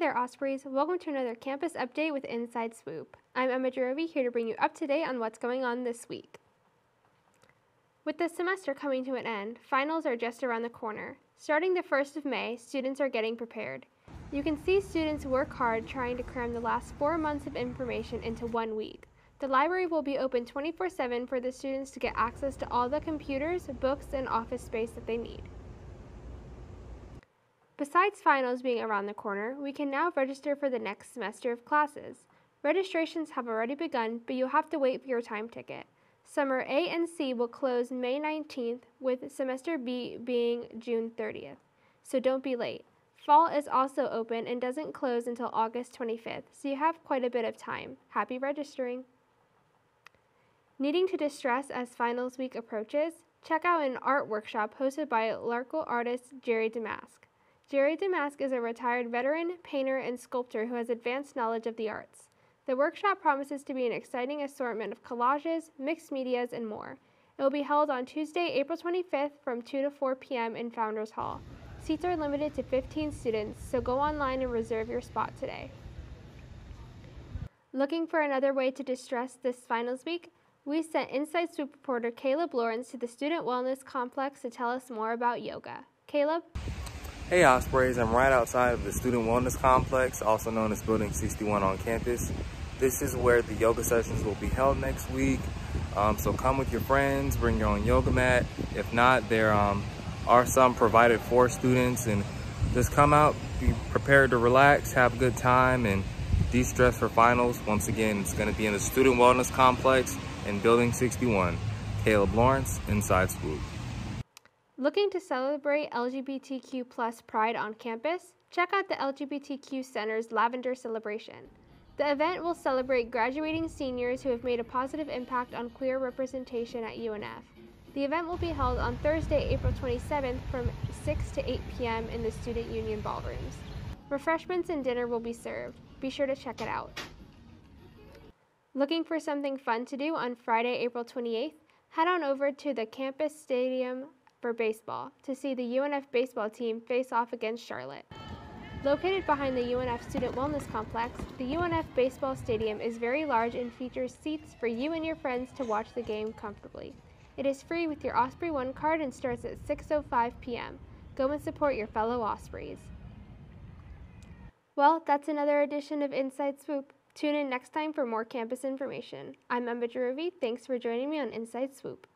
there, Ospreys. Welcome to another campus update with Inside Swoop. I'm Emma Dvorovy here to bring you up to date on what's going on this week. With the semester coming to an end, finals are just around the corner. Starting the 1st of May, students are getting prepared. You can see students work hard trying to cram the last four months of information into one week. The library will be open 24-7 for the students to get access to all the computers, books, and office space that they need. Besides finals being around the corner, we can now register for the next semester of classes. Registrations have already begun, but you'll have to wait for your time ticket. Summer A and C will close May 19th, with Semester B being June 30th, so don't be late. Fall is also open and doesn't close until August 25th, so you have quite a bit of time. Happy registering! Needing to distress as finals week approaches? Check out an art workshop hosted by local artist Jerry Damask. Jerry Damask is a retired veteran, painter, and sculptor who has advanced knowledge of the arts. The workshop promises to be an exciting assortment of collages, mixed medias, and more. It will be held on Tuesday, April 25th from 2 to 4 p.m. in Founders Hall. Seats are limited to 15 students, so go online and reserve your spot today. Looking for another way to distress this finals week? We sent Inside Swoop reporter Caleb Lawrence to the Student Wellness Complex to tell us more about yoga. Caleb? Hey Ospreys, I'm right outside of the Student Wellness Complex, also known as Building 61 on campus. This is where the yoga sessions will be held next week. Um, so come with your friends, bring your own yoga mat. If not, there um, are some provided for students and just come out, be prepared to relax, have a good time and de-stress for finals. Once again, it's gonna be in the Student Wellness Complex in Building 61. Caleb Lawrence, Inside Swoop. Looking to celebrate LGBTQ plus pride on campus? Check out the LGBTQ Center's Lavender Celebration. The event will celebrate graduating seniors who have made a positive impact on queer representation at UNF. The event will be held on Thursday, April 27th from 6 to 8 p.m. in the Student Union ballrooms. Refreshments and dinner will be served. Be sure to check it out. Looking for something fun to do on Friday, April 28th? Head on over to the campus stadium for baseball to see the UNF baseball team face off against Charlotte. Located behind the UNF Student Wellness Complex, the UNF Baseball Stadium is very large and features seats for you and your friends to watch the game comfortably. It is free with your Osprey One card and starts at 6.05 p.m. Go and support your fellow Ospreys. Well, that's another edition of Inside Swoop. Tune in next time for more campus information. I'm Emma Dvorovy. Thanks for joining me on Inside Swoop.